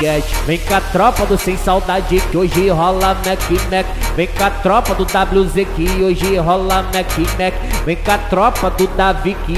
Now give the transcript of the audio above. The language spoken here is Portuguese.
Guedes. Vem com a tropa do Sem Saudade que hoje rola Mac Mac. Vem com a tropa do WZ que hoje rola Mac Mac. Vem com a tropa do Davi que